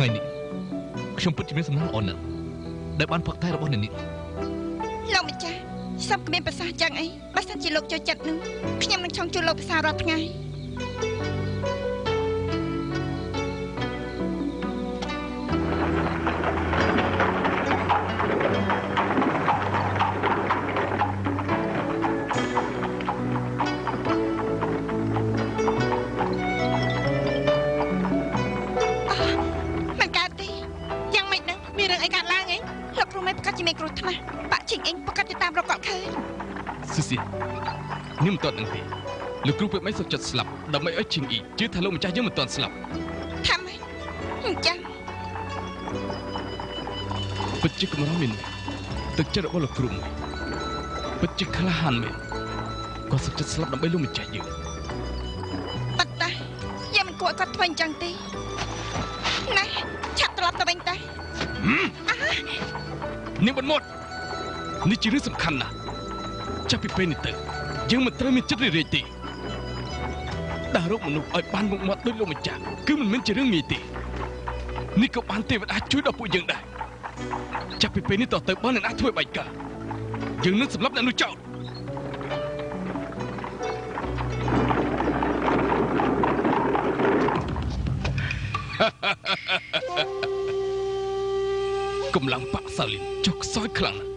ថ្ងៃនេះខ្ញុំពិតជាមានសំណាងល្អណាស់ដែលបានផឹកតែរបស់អ្នកនេះលោកម្ចាស់សុំគ្មានប្រសាសន៍ចឹងអីបើសិនជាលោកចូលចិត្តនឹងខ្ញុំនឹងឆុងជួយលោកភាសារាល់ថ្ងៃ ជាមានគ្រោះថ្នាក់បាក់ឈិញអីប្រកាសទៅតាមរកគាត់ឃើញស៊ូស៊ីខ្ញុំមិនទាន់ដឹងទេលោកគ្រូពេទ្យមិនសុខចិត្តស្លាប់ដើម្បីឲ្យឈិងអ៊ីជឿថាលោកម្ចាស់យើងមិនទាន់ស្លាប់ថាម៉េចអញ្ចឹងពិតជាកម្រមានទឹកចិត្តរបស់លោកគ្រូមួយពិតជាក្លាហានមែនគាត់សុខចិត្តស្លាប់ដើម្បីលោកម្ចាស់យើងបាត់តាយើងមិនគួរឲ្យគាត់ធ្វើអញ្ចឹងទេណាឆាប់ត្រឡប់ទៅវិញទៅ នាងបន្មត់នេះជារឿងសំខាន់ណាស់ចាប់ពីពេលនេះទៅយើងមិនត្រូវមានចិត្តរិះរែកទេដើររកមនុស្សឲ្យបានមុខមាត់ដូចលោកម្ចាស់គឺមិនមែនជារឿងងាយទេនេះក៏បានទេវតាជួយដល់ពួកយើងដែរចាប់ពីពេលនេះតទៅបើអ្នកណាធ្វើបែកការយើងនឹងសម្លាប់អ្នកនោះចោលកម្លាំងបាក់ សាលីនចុះខ្សោយខ្លាំងណាស់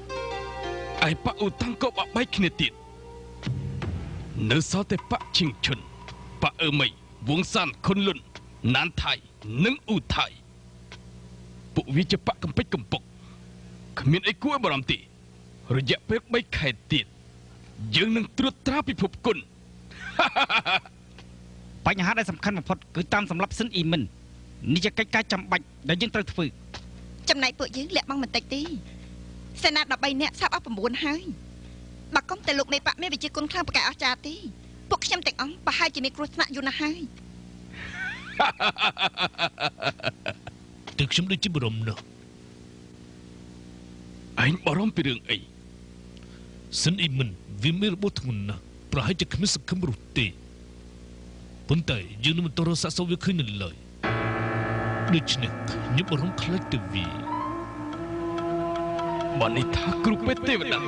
ឯបាក់អ៊ូតាំងក៏បាក់បែកគ្នាទៀតនៅសល់តែបាក់ឈិងឈុនបាក់អឺមីវងសានខុនលុនណានថៃនិងអ៊ូថៃពួកវាជាបាក់កំពេចកំពុកគ្មានអីគួរឲ្យបារម្ភទេរយៈពេល3ខែទៀតយើងនឹងត្រួតត្រាពិភពគុណបញ្ហាដែលសំខាន់បំផុតគឺតាមសម្រាប់សិនអ៊ីមិននេះជាកិច្ចការចាំបាច់ដែលយើងត្រូវធ្វើ ចំណែកពួកយើងលាក់បងបន្តិចទេសេណា13នាក់សាប់អស់9ហើយបើកុំតែលោកមេបាក់មានវិជាគុណខ្លាំងប្រកែកអស្ចារ្យទេពួកខ្ញុំទាំងអង្គប្រហែលជាមានគ្រោះថ្នាក់យូរណាស់ហើយទើបខ្ញុំដូចជាបរមនោះឯងបារម្ភពីរឿងអីសិនអ៊ីមិនវាមានរបួសធ្ងន់ណាស់ប្រហែលជាគ្មានសង្ឃឹមរស់ទេប៉ុន្តែយើងនឹងមិនតរសាកសពវាឃើញនៅឡើយ ដូច្នេះខ្ញុំបារម្ភខ្លាចទៅវាបើនេះថាគ្រូពេទ្យទេវតា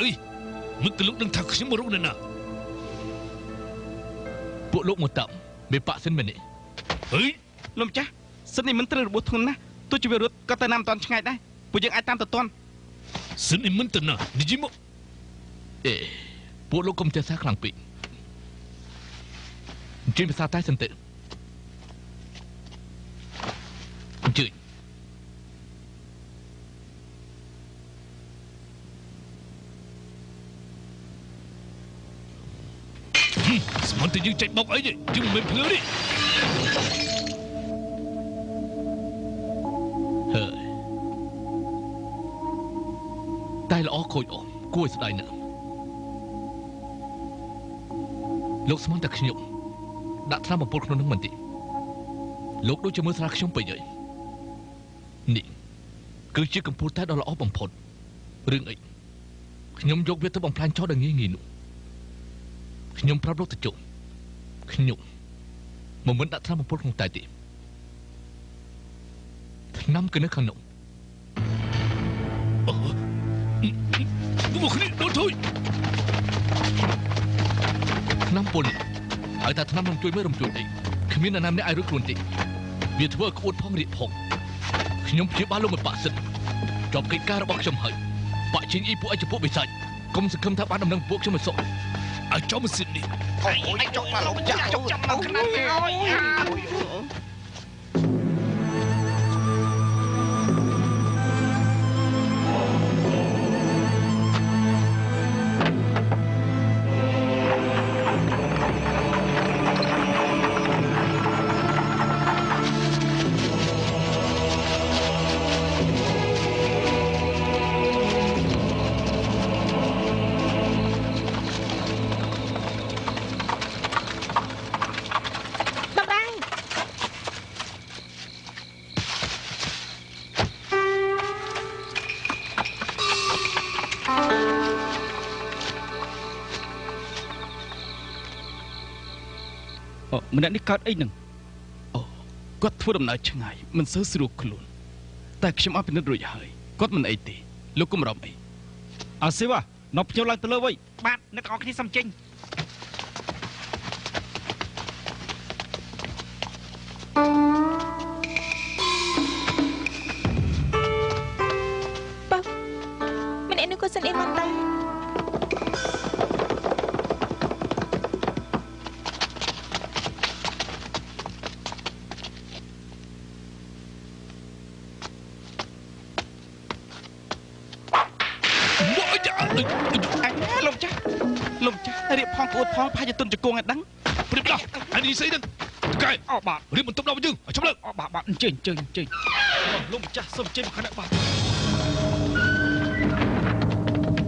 អីមិនក៏លោកដឹងថាខ្ញុំមករកនៅណាពួកលោកមកតាំមេប៉ាក់សិនមែននេះហេលោកម្ចាស់សិននេះមិនត្រូវរបួសធ្ងន់ណាស់ទោះជាវារត់ក៏ទៅណាមិនតាន់ឆ្ងាយដែរពួកយើងអាចតាមទៅទាន់សិនអ៊ីមិនទៅណានិយាយមកអេពួកលោកកុំចេះសាខ្លាំងពេកអញ្ជើញភាសាតែសិនទៅអញ្ជើ ញស្មានតែយើងចេញបោកអីទេយើងមិនមែនភ្លឺទេហើយតែល្អខូចអស់គួរឲ្យស្ដាយណាស់លោកស្មានតែខ្ញុំដាក់ថ្នាំបំពុលក្នុងនឹងមិនទេលោកដូចជាមើលស្រាខ្ញុំពេកហើយនេះគឺជាកម្ពូលតែដ៏ល្អបំផុតរឿងអីខ្ញុំយកវាទៅបំផ្លាញចោលដល់ងាយងាយនោះ ខ្ញុំប្រាប់លោកទៅជុំខ្ញុំមិនមិនដាក់ថ្នាំបំពុលក្នុងតែទេថ្នាំគឺនៅខាងនោះមកគ្នាដល់ thôi ថ្នាំពុលនេះហៅថាថ្នាំរំជួយមើលរំជួយអីគ្មាននរណាម្នាក់អាចរួចខ្លួនទេវាធ្វើឲ្យក្អួតផងរៀកផងខ្ញុំព្យាបាលលោកមិនបាក់សិនជាប់កិច្ចការរបស់ខ្ញុំហើយបាក់ជិញអ៊ីពួកឯងចំពោះបិសាចកុំសង្ឃឹមថាបានដំណឹងពួកខ្ញុំមិនសុខ ឲ្យចុះមកសិននេះអូយចុកមកលោកម្ចាស់ចុ អូម្នាក់នេះកើតអីនឹងអូគាត់ធ្វើដំណើរឆ្ងាយមិនសូវស្រួលខ្លួន តែខ្ញុំអត់ពិនិត្យរួចហើយគាត់មិនអីទេលោកកុំរំអីអាស៊ីវ៉ានាំខ្ញុំឡើងទៅលើវិញបាទអ្នកទាំងអស់គ្នាសូមចេញ អូបាទបាទអញ្ជើញអញ្ជើញអញ្ជើញលោកម្ចាស់សូមចេញមកខាងនេះបាទ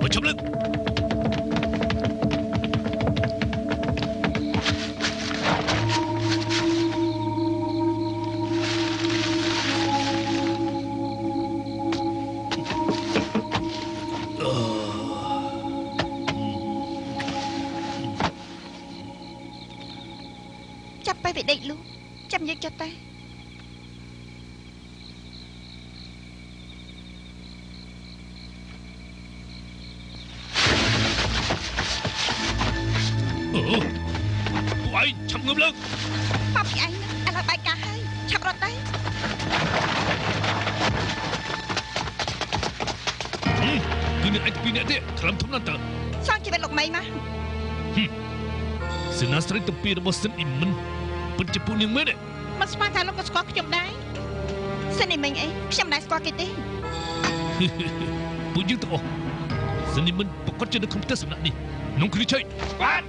ឲ្យចាំលើកចាប់ไปវិដេកលូចាំយើងចុះតែអឺ នាស្រីតំពីរបស់សិនអ៊ីមិនពិតជាពួកនាងមែនទេមិនស្មានថាលោកក៏ស្គាល់ខ្ញុំដែរសិននេះមិញអីខ្ញុំមិនដែលស្គាល់គេទេពួកយើងទាំងអស់សិនអ៊ីមិនប្រកាសជានៅក្នុងផ្ទះសំណាក់នេះនំគ្រីឆៃបាទ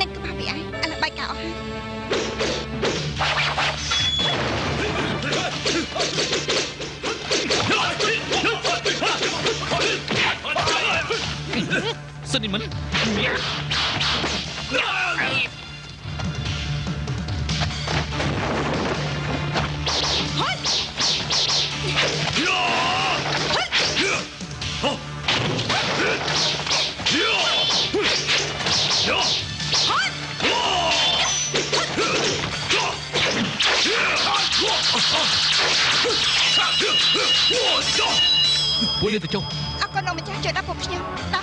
នឹងក្បាលពីឯងឥឡូវបែកការអស់ហើយសិនអ៊ីមិន ទៅចុះអរគុណលោកម្ចាស់ជួយដល់ពួកខ្ញុំដ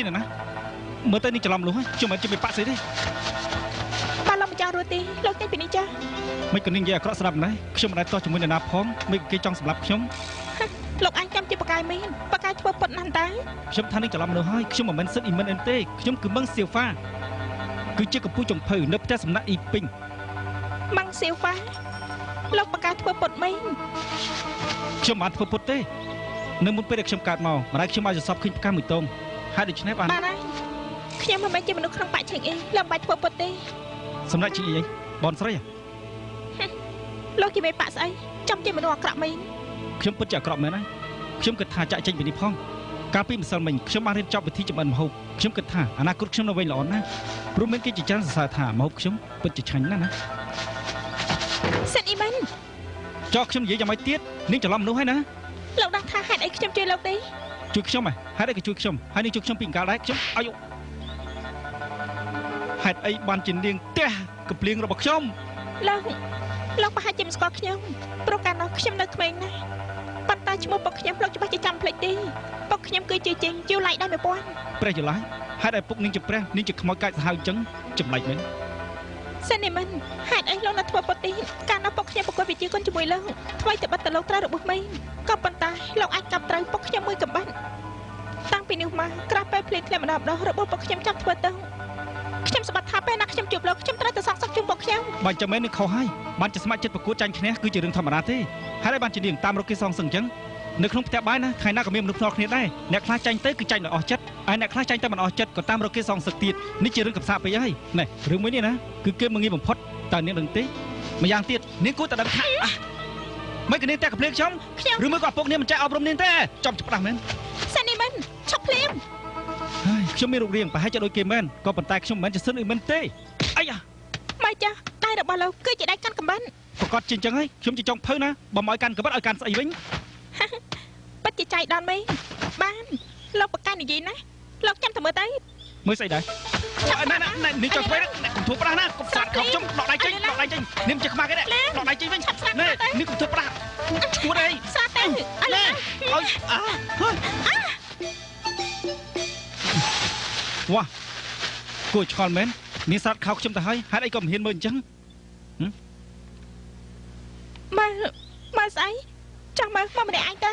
ជាអ្នកណាមើលទៅនាងច្រឡំលុះហើយខ្ញុំមិនជិះមិនបាក់ស្អីទេបើលោកមិនចង់រស់ទេលោកចេញពីនេះចាស់មិនក៏នាងនិយាយអាក្រក់ស្ដាប់ម្ល៉េះខ្ញុំមិនដែលតោះជាមួយនរណាផងមិនក៏គេចង់សម្លាប់ខ្ញុំលោកអញចាំជាបកាយមែនបកាយធ្វើពុតណាស់តើខ្ញុំថានាងច្រឡំលុះហើយខ្ញុំមិនមែនសិតអ៊ីមិនអិនទេខ្ញុំគឺមឹងសៀវហ្វាគឺជាកម្ពុជាចុងភៅនៅផ្ទះសំណាក់អ៊ីពីងម៉ាំងសៀវហ្វាលោកបកាយធ្វើពុតមែនខ្ញុំមិនបានធ្វើពុតទេ នៅមុនពេលដែលខ្ញុំកើតមកម្ដាយខ្ញុំអាចសសពឃើញផ្កាមួយតង ហើយដូច្នេះបានបានហើយខ្ញុំមិនមែនជាមនុស្សក្នុងបាក់ឆេងអីលោកមិនបាច់ធ្វើពុតទេសម្រាប់ជីអីបនស្រីហ៎លោកជាមិនបាក់ស្អីចាំជាមនុស្សអាក្រក់មែនខ្ញុំពិតជាអាក្រក់មែនហើយខ្ញុំគិតថាចាក់ចេញពីនេះផងកាលពីម្សិលមិញខ្ញុំបានរៀបចំវិធីចម្អិនម្ហូបខ្ញុំគិតថាអនាគតខ្ញុំនៅវែងល្អណាស់ព្រោះមានគេជាច្រើនសរសើរថាម្ហូបខ្ញុំពិតជាឆ្ងាញ់ណាស់ណាសិនអ៊ីមិនចោះខ្ញុំនិយាយយ៉ាងម៉េចទៀតនាងច្រឡំមនុស្សហើយណាលោកដឹងថាហេតុអីខ្ញុំជួយលោកទេ ជួយខ្ញុំហ៎ហេតុអីក៏ជួយខ្ញុំហើយនាងជួយខ្ញុំពីអង្កាលដែរខ្ញុំអាយុហេតុអីបានជានាងផ្ទះកំភ្លៀងរបស់ខ្ញុំលោកលោកប្រហែលជាមិនស្គាល់ខ្ញុំព្រោះកាលនោះខ្ញុំនៅក្មេងណាស់ប៉ុន្តែឈ្មោះពុកខ្ញុំលោកច្បាស់ជាចាំភ្លេចទេពុកខ្ញុំគឺជាចេញជាវឡៃដែរ1000ព្រះចលាយហេតុអីពុកនាងជាព្រះនាងជាខ្មោចកាចសាហាវអញ្ចឹងចម្លែកមែន សិននេះមិនហេតុអីលោកនៅធ្វើពុតទេកាលនោះពុកខ្ញុំប្រកួតពិជាគុណជាមួយលោកថ្មីតែបាត់ទៅលោកត្រូវរបស់មីងក៏ប៉ុន្តែលោកអាចកាប់ត្រូវពុកខ្ញុំមួយកំបាត់តាំងពីនេះមកក្រាស់ពេលភ្លេងធ្លាក់ម្ដងម្ដងរបស់ពុកខ្ញុំចាប់ធ្វើទៅខ្ញុំសម្បត្តិថាពេលណាខ្ញុំជួបលោកខ្ញុំត្រូវទៅសងសឹកជុំពុកខ្ញុំបើចាំមែននឹងខុសហើយបានជាស្ម័គ្រចិត្តប្រកួតចាញ់ឈ្នះគឺជារឿងធម្មតាទេហើយបានជានាងតាមរកគេសងសឹងអញ្ចឹង នៅក្នុងផ្ទះបាយណាថ្ងៃណាក៏មានមនុស្សភ្នាល់គ្នាដែរអ្នកខ្លះចាញ់ទៅគឺចាញ់ដល់អស់ចិត្តហើយអ្នកខ្លះចាញ់តែមិនអស់ចិត្តក៏តាមរកគេសងសឹកទៀតនេះជារឿងកំសាកពេកហើយណែរឿងមួយនេះណាគឺគេមកងាយបំផុតតើនាងដឹងទេម្យ៉ាងទៀតនាងគួរតែដឹងថាអះមិនក៏នាងតែកំភ្លេងខ្ញុំខ្ញុំឬមួយក៏ឪពុកនាងមិនចេះអប់រំនាងទេចំច្បាស់មែនសានីមិនឈប់ភ្លាមហើយខ្ញុំមានរូបរាងប្រហែលជាដូចគេមែនក៏ប៉ុន្តែខ្ញុំមិនមែនជាសិនអ៊ីមិនទេអាយ៉ាមកចាស់ដៃរបស់លោកគឺជាដៃកាន់កំបាត់ប្រកាសជាអញ្ចឹងហើយខ្ញុំជាចុងភៅណាបើមកឲ្យកាន់កបិតឲ្យកាន់ស្អីវិញ ពិតជាចៃដន្យមីងបានលោកប្រកាសនិយាយណាលោកចាំតែមើលទៅមើលស្អីដែរអូណែណែណែនេះចុះធ្វើណាកុំធ្វើប្រាស់ណាកុំសាត់ខំខ្ញុំដកដៃចេញដកដៃចេញនាងជាខ្មាស់គេដែរដកដៃចេញវិញណែនេះកុំធ្វើប្រាស់ឈួតអីសាទៅអលណែអើយអាវ៉ាគួរឆ្ងល់មែននាងសាត់ខោខ្ញុំទៅហើយហេតុអីក៏មិនហ៊ានមើលអញ្ចឹងមើលមើលស្អី ចង់មើលមកម្នាក់ឯងទៅ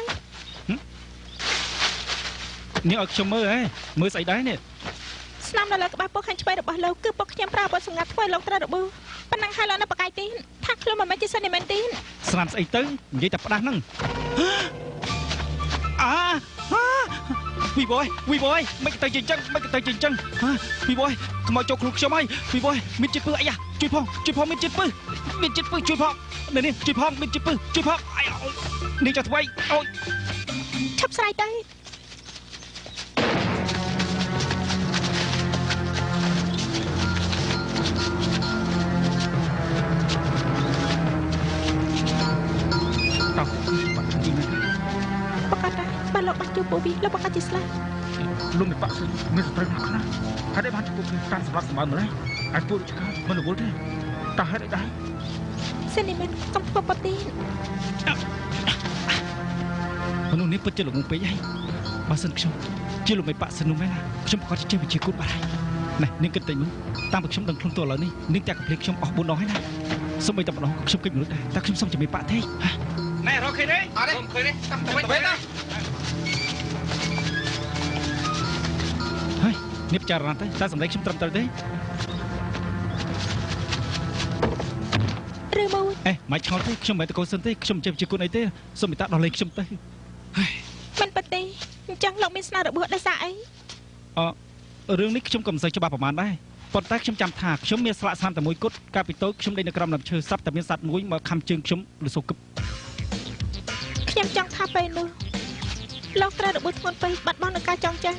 នាងឲ្យខ្ញុំមើលហ៎មើលស្អីដែរនេះស្នាមនៅលើក្បាលពុកខាងឆ្វេងរបស់លោកគឺពុកខ្ញុំប្រើអាវុធសម្ងាត់ធ្វើឲ្យលោកត្រូវរបួសប៉ុណ្ណឹងហើយលោកនៅបកាយទីនថាខ្លួនមិនមែនជាសិននិមិនទីនស្នាមស្អីទៅនិយាយតែផ្ដាស់ហ្នឹងអា វីបយវីបយមិនទៅជាអញ្ចឹងមិនទៅជាអញ្ចឹងវីបយខ្មោចចូលខ្លួនខ្ញុំហើយវីបយមានជាតិពឹសអាយ៉ាជួយផងជួយផងមានជាតិពឹសមានជាតិពឹសជួយផងនេះនេះជួយផងមានជាតិពឹសជួយផងអាយ៉ានេះចុះធ្វើអូយឈប់ស្រ័យទៅ ពួកវាលោកប្រកាសជាស្លាប់លោកមិនបាក់ស្រីមានសត្រូវណាស់ណាហើយបានជួបគ្នាតាមសម្រាប់សម្បើម្ល៉េះអាចពួកឆ្កាមិនរវល់ទេតើហេតុអីដែរសិននិមិនកុំធ្វើបទីនមនុស្សនេះពិតជាល្ងងពេកហើយបើសិនខ្ញុំជាលោកមិនបាក់សិននោះមែនណាខ្ញុំប្រកាសចេះវិជាគុណបាត់ហើយណែនាងគិតតិចមើលតាមពីខ្ញុំដឹងខ្លួនទោះឥឡូវនេះនាងតែកំភ្លេចខ្ញុំអស់4ដងហើយណាសូម្បីតែម្ដងខ្ញុំគិតមនុស្សដែរតែខ្ញុំសុំជាមេបាក់ទេណែរកឃើញទេអត់ទេឃើញទេតាមទៅវិញណា នេះពិចារណាទៅតែសម្លេងខ្ញុំត្រឹមត្រូវទេឬមួយអេមិនឆ្ងល់ទេខ្ញុំមិនមែនតកូនសិនទេខ្ញុំមិនចេះវិជាគុណអីទេសូមមេត្តាដោះលែងខ្ញុំទៅមិនប៉ទេអញ្ចឹងលោកមានស្នារបួសដោយសារអីអរឿងនេះខ្ញុំក៏មិនសូវច្បាស់ប្រហែលដែរប៉ុន្តែខ្ញុំចាំថាខ្ញុំមានស្លាកស្នាមតែមួយគត់កាលពីតូចខ្ញុំដេកនៅក្រោមដើមឈើស្រាប់តែមានសត្វមួយមកខំជើងខ្ញុំលសូគឹបខ្ញុំចង់ថាពេលនោះលោកត្រូវរបួសធ្ងន់ពេកបាត់បង់នឹងការចងចាំ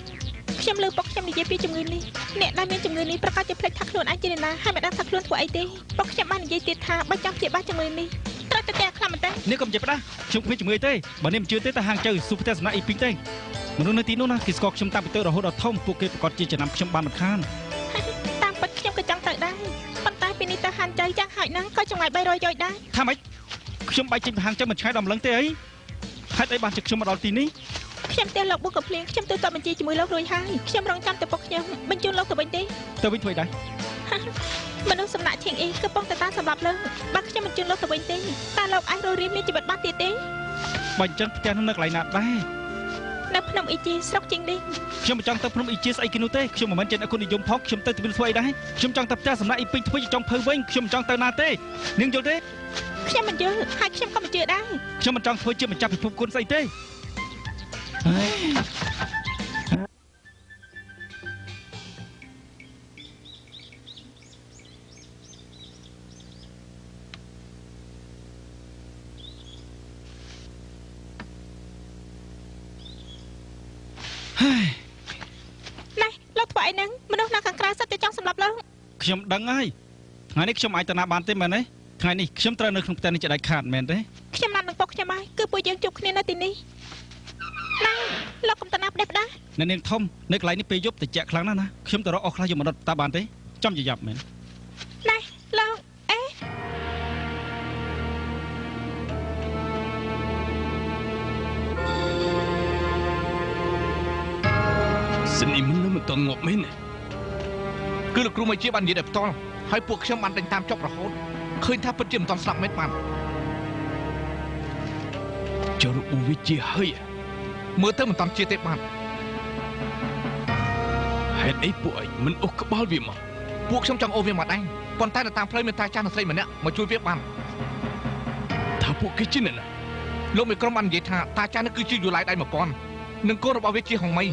ខ្ញុំលើពុកខ្ញុំនិយាយពីជំងឺនេះអ្នកដែលមានជំងឺនេះប្រកាសជាភ្លេចថាខ្លួនឯងជាអ្នកណាហើយមិនដឹងថាខ្លួនធ្វើអីទេពុកខ្ញុំបាននិយាយទៀតថាបើចង់ព្យាបាលជំងឺនេះត្រូវទៅតែខ្លាំងមែនទេនេះក៏មិនចេះផ្ដាស់ខ្ញុំគ្មានជំងឺទេបើនេះមិនជឿទេទៅហាងចៅស៊ូផ្ទះសំណាក់អ៊ីពីងទេមនុស្សនៅទីនោះណាគេស្គាល់ខ្ញុំតាំងពីតូចរហូតដល់ធំពួកគេប្រកាសជាចំណាំខ្ញុំបានមិនខានតាមពិតខ្ញុំក៏ចង់ទៅដែរប៉ុន្តែពីនេះទៅហានចៃយ៉ាងហោចណាស់ក៏ចម្ងាយ300យោជដែរថាម៉េចខ្ញុំបែកចេញពីហាងចៅមិនឆ្ងាយដល់ម្លឹងទេអីហេតុអីបានជាខ្ញុំមកដល់ទីនេះ ខ្ញុំទេលោកបុកកំភ្លៀងខ្ញុំទូទាត់បញ្ជាជាមួយលោករួចហើយខ្ញុំរងចាំតែពុកខ្ញុំបញ្ជូនលោកទៅវិញទេទៅវិញធ្វើអីដែរមនុស្សសំណាក់ឈៀងអ៊ីកំពុងតែតាមសម្រាប់លោកបើខ្ញុំបញ្ជូនលោកទៅវិញទេតើលោកអាចរស់រានមានជីវិតបានទៀតទេបើអញ្ចឹងផ្ទះនោះនៅកន្លែងណាដែរនៅភ្នំអ៊ីជីស្រុកជីងឌីងខ្ញុំមិនចង់ទៅភ្នំអ៊ីជាស្អីគេនោះទេខ្ញុំមិនមែនជាអ្នកគុណនិយមផងខ្ញុំទៅទីវិលធ្វើអីដែរខ្ញុំចង់ទៅផ្ទះសំណាក់អ៊ីពីងធ្វើជាចង់ភៅវិញខ្ញុំមិនចង់ទៅណាទេនាងយល់ទេខ្ញុំមិនយល់ហើយខ្ញុំក៏មិនជឿដែរខ្ញុំមិនចង់ធ្វើជាម្ចាស់ពិភពគុណស្អីទេ ខាងក្រៅសិតតែចង់សម្លាប់លោកខ្ញុំដឹងហើយថ្ងៃនេះខ្ញុំអាចទៅណាបានទេមែនទេថ្ងៃនេះខ្ញុំត្រូវនៅក្នុងផ្ទះនេះជាដាច់ខាតមែនទេខ្ញុំណាត់នឹងពុកខ្ញុំហើយគឺពួកយើងជួបគ្នានៅទីនេះ ណែលោកកុំតាណាផ្ដេសផ្ដាស់នៅនាងធំនៅកន្លែងនេះពេលយប់ត្រជាក់ខ្លាំងណាស់ណាខ្ញុំទៅរកអស់ខ្លះយកមកដុតតើបានទេចំជាយ៉ាប់មែនណែលោកអេសិនអ៊ីមិននៅមិនតន់ងាប់មែនទេគឺលោកគ្រូមកជាបាននិយាយដោយផ្ទាល់ហើយពួកខ្ញុំបានដេញតាមចប់រហូតឃើញថាពិតជាមិនទាន់ស្លាប់មែនបានចុះរបួសវាជាហើយ មើលទៅមិនតាន់ជាទេបាទហេតុអីពួកឯងមិនអូសក្បាលវាមកពួកខ្ញុំចង់អូសវាមកដែរប៉ុន្តែនៅតាមផ្លូវមានតាចាស់និងស្រីម្នាក់មកជួយវាបានថាពួកគេជាអ្នកណាលោកមេក្រុមបាននិយាយថាតាចាស់នេះគឺជាយូឡៃដៃ1000និងកូនរបស់វាជាហុងមៃ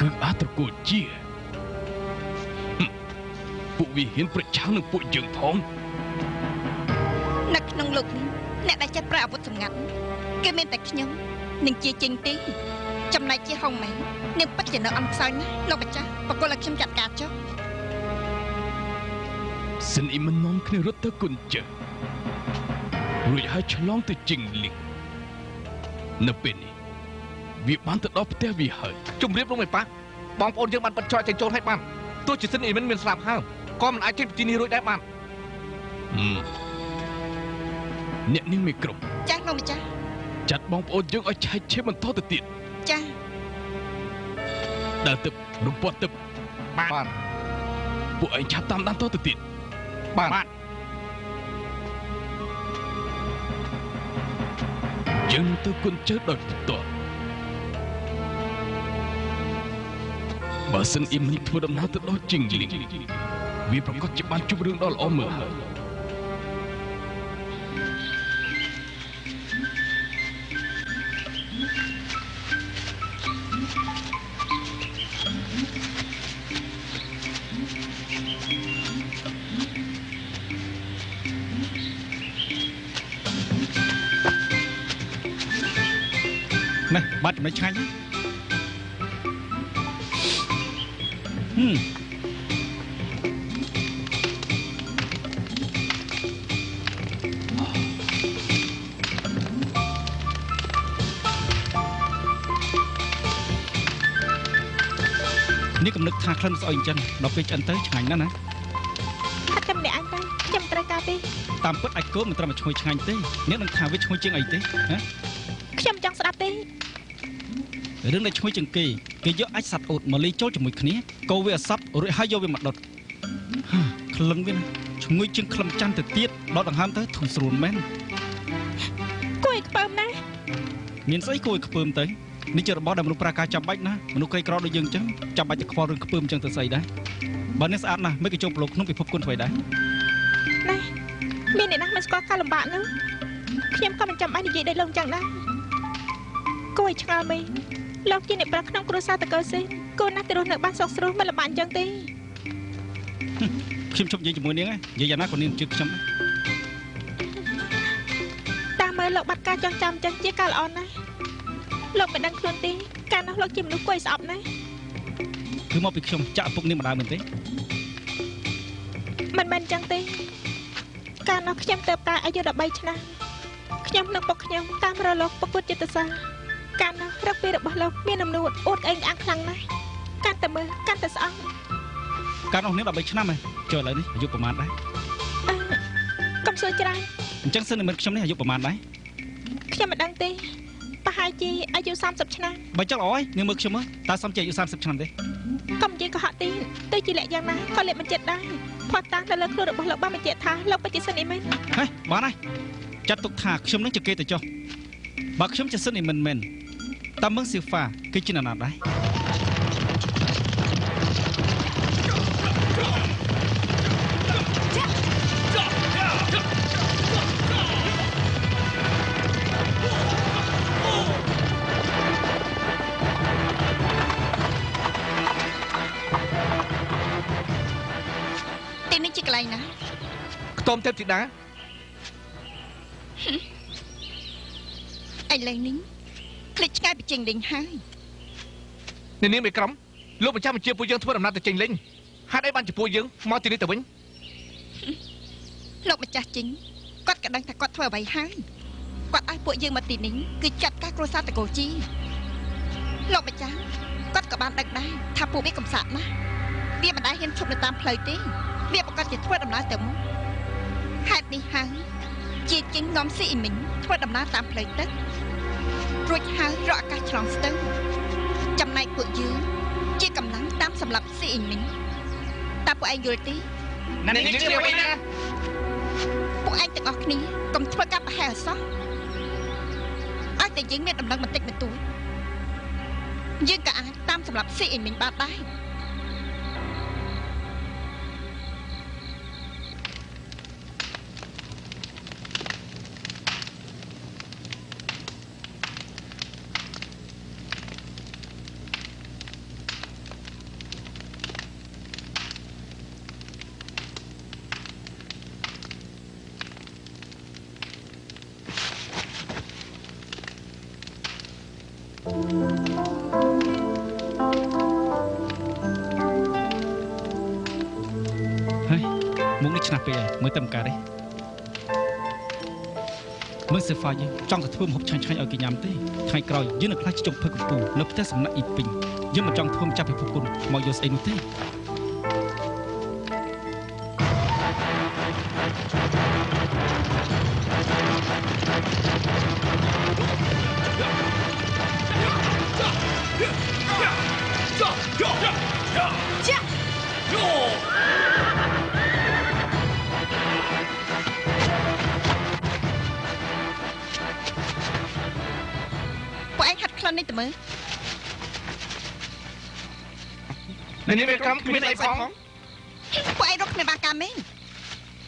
គឺអាត្រកូលជាហឹមពួកវាហ៊ានប្រឆាំងនឹងពួកយើងផងនៅ អ្នកដែលចេះប្រើអាវុធសម្ងាត់គឺមានតែខ្ញុំនឹងជាចេញទេចំណែកជាហុងម៉ែនាងពិតជានៅអំខ្សោយណាស់លោកម្ចាស់បកគលឲ្យខ្ញុំចាត់ការចុះសិនអ៊ីមិននាំគ្នារត់ទៅគុនជើរួចហើយឆ្លងទៅជិងលីកនៅពេលនេះវាបានទៅដល់ផ្ទះវាហើយជំរាបលោកមេប៉ាបងប្អូនយើងបានបិទច្រកចេញចូលឲ្យបានទោះជាសិនអ៊ីមិនមានស្លាប់ហើយក៏មិនអាចចេញពីទីនេះរួចដែរបាទហឹម អ្នកនាងមេក្រុមចាស់លោកម្ចាស់ចាត់បងប្អូនយើងឲ្យឆែកឈាមបន្តទៅទៀតចាស់ដើរទឹបរំពាត់ទឹបបាទបាទពួកឯងឆាប់តាមដានតទៅទៀតបាទយើងទៅគុនជើដោយផ្ទាល់បើសិនអ៊ីមិនធ្វើដំណើរទៅដល់ជិងលីងវាប្រកាសជាបានជួបរឿងដ៏ល្អមើលហើយ នេះបាត់ចំណុចឆ្ងាញ់ហឹម ថាក្លិនស្អុយអញ្ចឹងដល់ពេលឆ្អិនទៅឆ្ងាញ់ណាស់ណាហាត់តែម្នាក់ឯងទៅខ្ញុំត្រូវការទេតាមពិតអាចគោមិនត្រឹមតែឈ្ងុយឆ្ងាញ់ទេអ្នកនឹងថាវាឈ្ងុយជាងអីទេហ៎ខ្ញុំចង់ស្ដាប់ទេរឿងដែលឈ្ងុយជាងគេគេយកអាចសัตว์អូតមកលាយចូលជាមួយគ្នាកូរវាឲ្យសត់រួចហើយយកវាមកដុតហាក្លិនវាណាឈ្ងុយជាងក្លឹមច័ន្ទទៅទៀតដកដង្ហើមទៅធូរស្រួលមែនគួរឲ្យខ្ពើមណាស់មានស្អីគួរឲ្យខ្ពើមទៅ នេះជារបស់ដែលមនុស្សប្រើការចាំបាច់ណាមនុស្សក្រីក្រដូចយើងចឹងចាំបាច់តែខ្វល់រឿងខ្ពើមចឹងទៅស្អីដែរបើនេះស្អាតណាស់មិនក៏ចូលប្រឡូកក្នុងពិភពគុណអ្វីដែរណាមានអ្នកណាមិនស្គាល់ការលំបាកនោះខ្ញុំក៏មិនចាំបាច់និយាយដោយលោកអញ្ចឹងដែរគួរឲ្យឆ្ងល់មេលោកជាអ្នកប្រាក្នុងគ្រួសារតកៅសេនគូណាស់ទៅរស់នៅបានសុខស្រួលមិនលំបាកអញ្ចឹងទេខ្ញុំជប់និយាយជាមួយនាងហ៎និយាយយ៉ាងណាក៏នាងជឿខ្ញុំដែរតាមមើលលោកបាត់ការចងចាំអញ្ចឹងជាការល្អណាស់ លោកមិនដឹងខ្លួនទេកាលនោះលោកជាមនុស្សគួរឲ្យស្អប់ណាស់គឺមកពីខ្ញុំចាក់ឪពុកនាងម្ដងមែនទេមិនមែនអញ្ចឹងទេកាលនោះខ្ញុំទៅផ្កាយអាយុ13ឆ្នាំខ្ញុំនិងពុកខ្ញុំតាមរកលោកប្រកួតចិត្តសាស្ត្រកាលនោះរកពីរបស់លោកមានអំនួតអួតអេងអាំងខ្លាំងណាស់កាន់តែមើលកាន់តែស្អប់កាលនោះនាង13ឆ្នាំហ៎ចុះឥឡូវនេះអាយុប្រហែលដែរអឺកុំសួរច្រើនអញ្ចឹងសិនមិនខ្ញុំនេះអាយុប្រហែលដែរខ្ញុំមិនដឹងទេប្រ ហែលជាអាយុ30ឆ្នាំបើចឹងល្អហើយនាងមើលខ្ញុំមើលតើសមជាអាយុ30ឆ្នាំទេកុំនិយាយកុហកទេទោះជាលក្ខយ៉ាងណាក៏លេបបញ្ជាក់ដែរផាត់តាំងទៅលើខ្លួនរបស់លោកបានបញ្ជាក់ថាលោកពិតជាសិនអីមែនហេបានហើយចាត់ទុកថាខ្ញុំនឹងជាគេទៅចុះបើខ្ញុំជាសិនអ៊ីមិនមែនតាមមឹងស៊ីហ្វាគឺជាណានាដែរ ខ្ទមទេពធីតាឥឡូវនេះឃ្លិចឆ្ងាយពីចេញលេងហើយនាងមេក្រុមលោកម្ចាស់បញ្ជាពួកយើងធ្វើដំណើរទៅចេញលេងហេតុអីបានជាពួកយើងមកទីនេះទៅវិញលោកម្ចាស់ជីងគាត់ក៏ដឹងថាគាត់ធ្វើអ្វីហើយគាត់ឲ្យពួកយើងមកទីនេះគឺចាត់ការគ្រួសារតកូលជីលោកម្ចាស់គាត់ក៏បានដឹងដែរថាពួកវាកំសាកណាស់វាមិនដែលហ៊ានឈប់នៅតាមផ្លូវទេវាប្រកាសជាធ្វើដំណើរទៅមុខ ហេតុនេះហើយជាជីងនាំស៊ីអ៊ីមីងធ្វើដំណើរតាមផ្លូវទឹករួចហើយរកអាកាសឆ្លងស្ទឹងចំណែកពួកយើងជាកម្លាំងតាមសម្រាប់ស៊ីអ៊ីមីងតើពួកឯងយល់ទេនាងជឿអ្វីណាពួកឯងទាំងអស់គ្នាកុំធ្វើការប្រហែលអសោះឲ្យតែយើងមានដំណឹងបន្តិចបន្តួចយើងក៏អាចតាមសម្រាប់ស៊ីអេមីងបានដែរ ពេកហើយមើលតែម្កាទេមើលសេហ្វាយើងចង់ទៅធ្វើម្ហូបឆ្ងាញ់ៗឲ្យគេញ៉ាំទេថ្ងៃក្រោយយើងនឹងខ្លាចជាចុងភើកំពូលនៅផ្ទះសំណាក់អ៊ីពីងយើងមិនចង់ធ្វើម្ចាស់ពិភពគុណមកយកស្អីនោះទេ នៅនេះមានកម្មគ្មានអីផងពួកឯងរត់គ្មានបាការមែន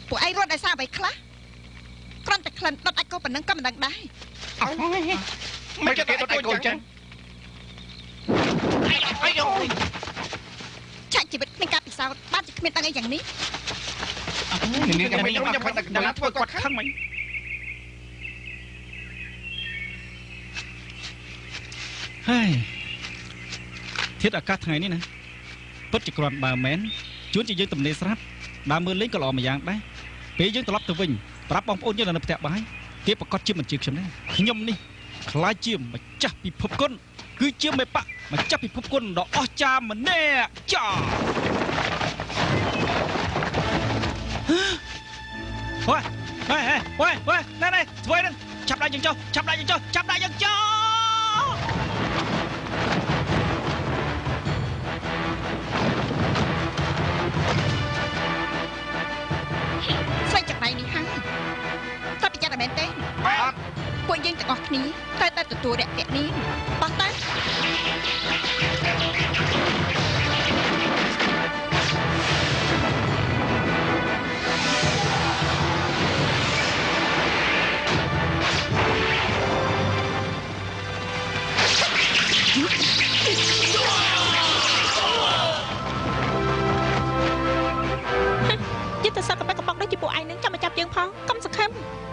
ពួកឯងរត់ដោយសារអ្វីខ្លះគ្រាន់តែក្លិនដុតអាចក៏ប៉ុណ្ណឹងក៏មិនដឹងដែរមិនគេដុតឯកូនចឹងអីយោឆាច់ជីវិតគ្មានការពិសោធន៍បានជាគ្មានដឹងអីយ៉ាងនេះនេះនេះមិនខ្ញុំមិនដឹងដល់ធ្វើគាត់ខឹងខឹងមិញហើយធាតុអាកាសថ្ងៃនេះណា ពិតជាគ្រាន់បើមែនជួនជាយើងទំនេរស្រាប់ដើរមើលលេងក៏ល្អមួយយ៉ាងដែរពេលយើងត្រឡប់ទៅវិញប្រាប់បងប្អូនយើងនៅផ្ទះបាយគេប្រកាសជាមិនជឿខ្ញុំទេខ្ញុំនេះខ្លាចជាម្ចាស់ពិភពគុណគឺជាមេបៈម្ចាស់ពិភពគុណដ៏អស្ចារ្យម្នាក់ចាវ៉ាហេហេវ៉ាវ៉ាណែណែធ្វើនឹងចាប់ដៃយើងចុះចាប់ដៃយើងចុះចាប់ដៃយើងចុះ ត្រូវតែទទួលរយៈនេះបោះតើយុទ្ធសាស្ត្រកបិកកបកដូចជាពួកឯងនឹងចាំមកចាប់យើងផងកុំសង្ឃឹម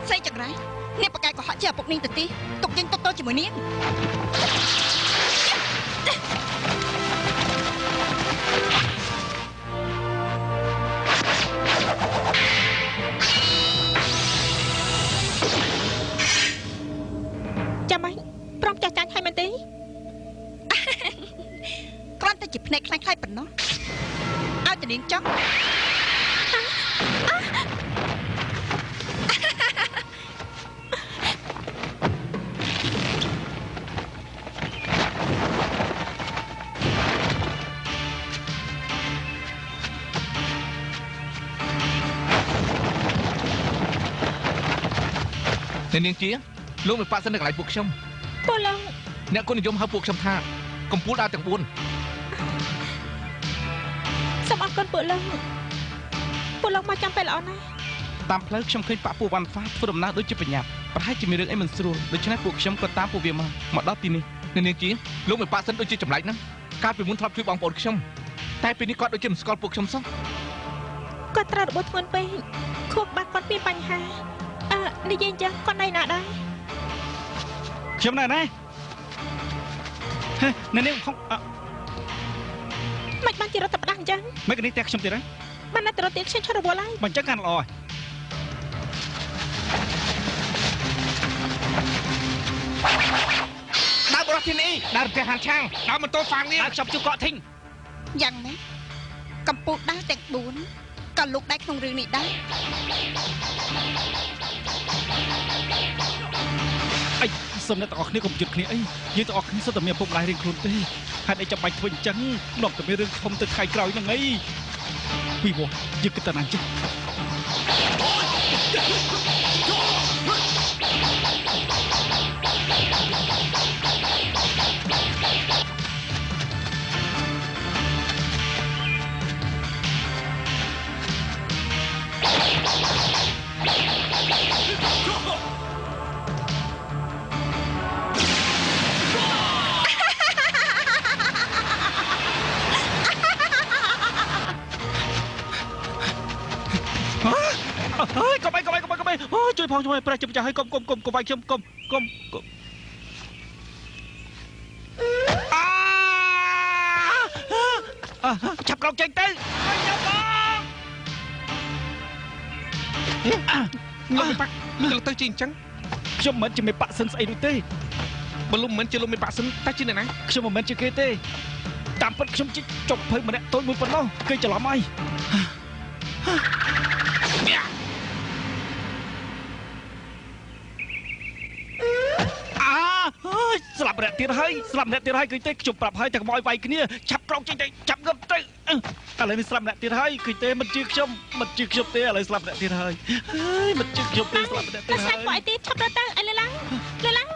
ស្រីចង្រៃនេះប្រកែកកុហកជាឪពុកនាងទៅទីទុកយើងទុកត ជាមួយនាងចាំមិនព្រមចាស់ចាញ់ឲ្យមែនទេគ្រាន់តែជាភ្នែកខ្លាំងខ្លាយប៉ុណ្ណោះឲ្យតែនាងចង់ អ្នកនាងជាលោកមិនប៉ាក់សិននៅកន្លែងពួកខ្ញុំពលឡងអ្នកគុណនិយមហៅពួកខ្ញុំថាកំពូលដើរទាំង4សូមអរគុណពលឡងពលឡងមកចាំពេលល្អណាស់តាមផ្លូវខ្ញុំឃើញប៉ាក់ពួកវ៉ាន់ហ្វាធ្វើដំណើរដូចជាបញ្ញាប់ប្រហែលជាមានរឿងអីមិនស្រួលដូច្នេះពួកខ្ញុំក៏តាមពួកវាមកមកដល់ទីនេះអ្នកនាងជាលោកមិនប៉ាក់សិនដូចជាចម្លែកណាស់កាលពីមុនធ្លាប់ជួយបងប្អូនខ្ញុំតែពេលនេះគាត់ដូចជាមិនស្គាល់ពួកខ្ញុំសោះគាត់ត្រូវរបួសធ្ងន់ពេកខួរក្បាលគាត់មានបញ្ហាអឺ និយាយអញ្ចឹងគាត់នៅណាដែរខ្ញុំណែណែហេនៅនេះហុកអមិនបានជារត់ទៅផ្ដាស់អញ្ចឹងមិនគ្នាផ្ទះខ្ញុំទៀតហើយបានតែរត់ទៀតខ្ញុំឈប់រវល់ហើយបើអញ្ចឹងកាន់ល្អហើយដើរបរោះទីនេះដើរផ្ទះហានឆាំងដើរម៉ូតូហ្វាំងនេះដើរខ្ញុំជួកកក់ធីងយ៉ាងណាកម្ពុជាដែរទាំង4ក៏លោកដែរក្នុងរឿងនេះដែរ អីសូមអ្នកទាំងអស់គ្នាកុំជិតគ្នាអីយើងទាំងអស់គ្នាសុទ្ធតែមានពុកម្ដាយរៀងខ្លួនទេហេតុអីចាំបាច់ធ្វើអញ្ចឹងនាំតែមានរឿងធំទៅថ្ងៃក្រោយហ្នឹងអីពីវោះយើងគិតតែណាស់ចេះ ជួយផងជួយប្រេះចាំចាស់ឲ្យកុំកុំកុំកុំឲ្យខ្ញុំកុំកុំកុំអាអឺឆាប់ក្រោកចេញទៅខ្ញុំបងលោកមេប៉ាក់លោកទៅជាអញ្ចឹងខ្ញុំមិនជាមេប៉ាក់សិនស្អីនោះទេបើលោកមិនជាលោកមេប៉ាក់សិនតែជាអ្នកណាខ្ញុំមិនមែនជាគេទេតាមពិតខ្ញុំជាចុកភៅម្នាក់តូចមួយប៉ុណ្ណោះគេច្រឡំហើយ ស្លាប់ម្នាក់ទៀតហើយឃើញទេខ្ញុំប្រាប់ហើយតែកុំឲ្យវាយគ្នាឆាប់ក្រោកចេញទៅចាប់ងឹបទៅអឺឥឡូវនេះស្លាប់ម្នាក់ទៀតហើយឃើញទេមិនជឿខ្ញុំមិនជឿខ្ញុំទេឥឡូវស្លាប់ម្នាក់ទៀតហើយអើយមិនជឿខ្ញុំទេស្លាប់ម្នាក់ទៀត តែ ហើ ស្អាតពួក យ ឯទៀតឆាប់រត់ទៅឲ្យលើឡើងលើឡើង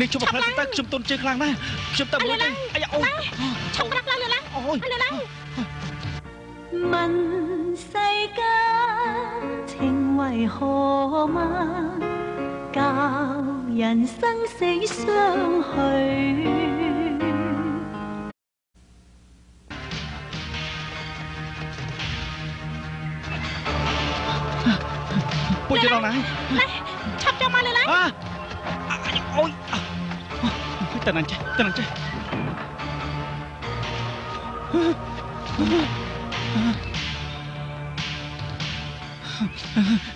នេះខ្ញុំមកផ្លែទៅខ្ញុំទុនជើងខ្លាំងណាស់ខ្ញុំទៅមួយទេអាយ៉ាអូយ ឆាប់ក្រាស់ឡើងលើឡើង អូយ ឲ្យលើឡើង 问世间情为何物，教 人生死相許。Cô chưa đâu này Này cho mà lại lại à, à, Ôi à, Tên anh chết Tên anh chết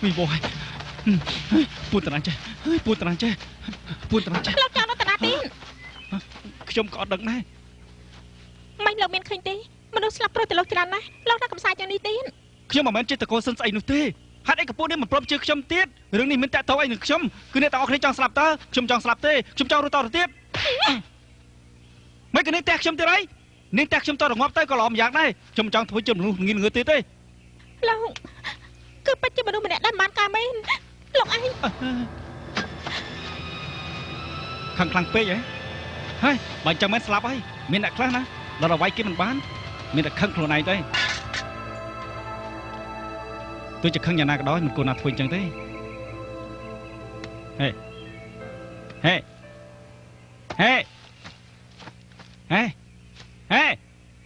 Mình bồi ចេះតើណាចេះវីបយពូតណាចេះពូតណាចេះពូតណាចេះលោកចង់នៅតាណាទីនខ្ញុំក៏អត់ដឹងដែរមិនលោកមានឃើញទេមនុស្សស្លាប់ព្រោះតែលោកច្រើនណាស់លោកថាកំសាយយ៉ាងនេះទៀតខ្ញុំមិនមែនចេះតកោសិនស្អីនោះទេហេតុអីកពូនេះមិនព្រមជឿខ្ញុំទៀតរឿងនេះមិនតាក់ទងអីនឹងខ្ញុំគឺអ្នកទាំងអស់គ្នាចង់ស្លាប់តើខ្ញុំចង់ស្លាប់ទេខ្ញុំចង់រត់តទៅទៀតមិនក៏នេះតែខ្ញុំទៀតហើយនេះតែខ្ញុំតរងាប់ទៅក៏ឡំយ៉ាងដែរខ្ញុំចង់ធ្វើជាមនុស្សងៀនងើទៀតទេលោកគឺពិតជាមនុស្សម្នាក់ដែលបានការមែន លោកឯងខឹងខ្លាំងពេកហ៎ហើយបើអញ្ចឹងមិនស្លាប់ហើយមានអ្នកខ្លះណាដល់ឲ្យវាយគេមិនបាន មានតែខឹងខ្លួនឯងទេទោះជាខឹងយ៉ាងណាក៏ដោយមិនគួរណាធ្វើអញ្ចឹងទេហេហេហេហេហេ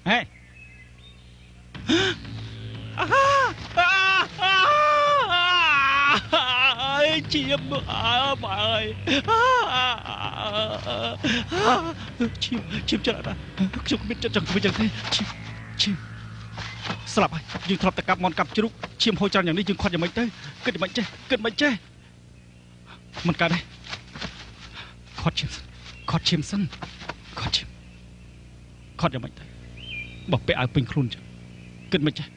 ហេអាអា ជាមអើបាយឈាមឈាមច្រើនណាស់ខ្ញុំគ្មានចិត្តចង់ធ្វើយ៉ាងទេឈាមឈាមស្លាប់ហើយយើងធ្លាប់តែកាប់មន់កាប់ជ្រូកឈាមហូរច្រើនយ៉ាងនេះយើងខាត់យ៉ាងម៉េចទៅគិតយ៉ាងម៉េចចេះគិតមិនចេះមិនកើតទេខាត់ឈាមសិនខាត់ឈាមសិនខាត់ឈាមខាត់យ៉ាងម៉េចទៅបោះពាក់ឲ្យពេញខ្លួនចឹងគិតមិនចេះ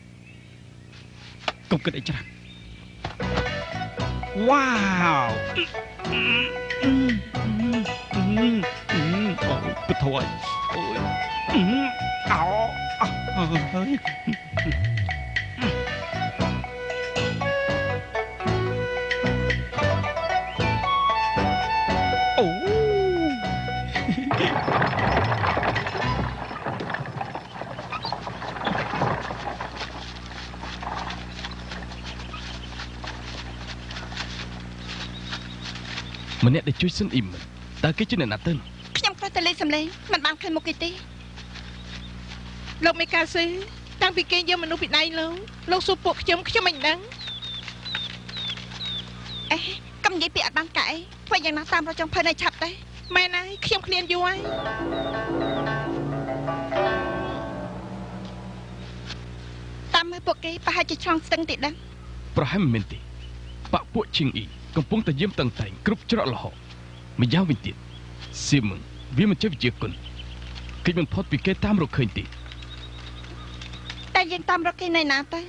កុំគិតអីច្រើន Wow! Oh, thôi. Ôi. ម្នាក់ដែលជួយសិនអ៊ីមមិនតើគេជាអ្នកណាទៅខ្ញុំគ្រាន់តែលេខសំឡេងមិនបានឃើញមុខគេទេលោកមេកាស៊ីតាំងពីគេយកមនុស្សពីដៃលោកលោកសួរពួកខ្ញុំខ្ញុំមិនដឹងអេកុំនិយាយពីអត់បានកែធ្វើយ៉ាងណាតាមរកចង់ភើនៅឆាប់ទេមែនហើយខ្ញុំឃ្លានយូរហើយតាមមើលពួកគេប្រហែលជាឆ្លងស្ទឹងទីដឹងប្រហែលមិនមែនទេបាក់ពួកឈីងអ៊ី កំពុងតែយាមតឹងតែងគ្រប់ច្រកលហកម្យ៉ាងវិញទៀតសៀមឹងវាមិនចេះវិជាគុណគេមិនផុតពីគេតាមរកឃើញទេតែយើងតាមរកគេនៅណាទៅ